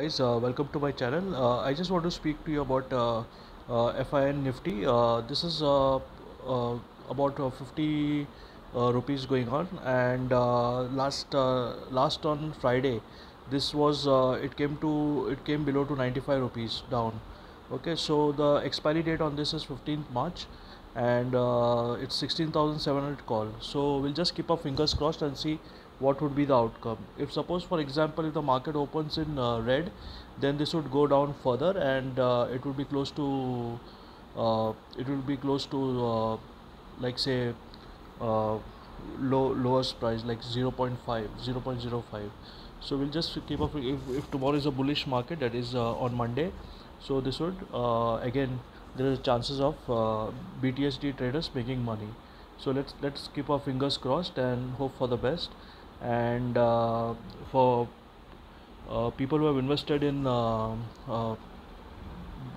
guys uh, welcome to my channel. Uh, i just want to speak to you about uh, uh, fin nifty. Uh, this is uh, about uh, 50 uh, rupees going on. And last last on friday this was it came to it came below to 95 rupees down. Okay so the expiry date on this is 15th march and uh, it's 16700 call. So we'll just keep our fingers crossed and see what would be the outcome. If suppose for example if the market opens in uh, red then this would go down further and uh, it would be close to uh, it will be close to uh, like say uh, low lowest price like 0.5 0.05 so we'll just keep up if, if tomorrow is a bullish market that is on monday so this would again there is chances of uh, btsd traders making money. So let's let's keep our fingers crossed and hope for the best. And uh, for uh, people who have invested in uh, uh,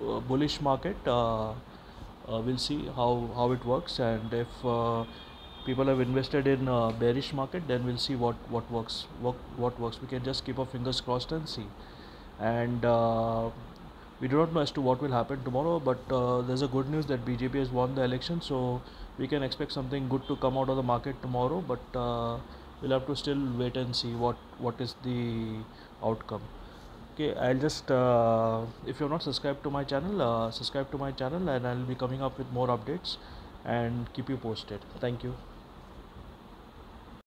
bu- bullish market uh, we'll see how how it works. And if people have invested in bearish market then we'll see what what works what, what works. We can just keep our fingers crossed and see. And we do not know as to what will happen tomorrow but uh, there's a good news that bjp has won the election so we can expect something good to come out of the market tomorrow but uh, we'll have to still wait and see what what is the outcome. Okay i'll just uh, if you're not subscribed to my channel uh, subscribe to my channel and i'll be coming up with more updates and keep you posted. Thank you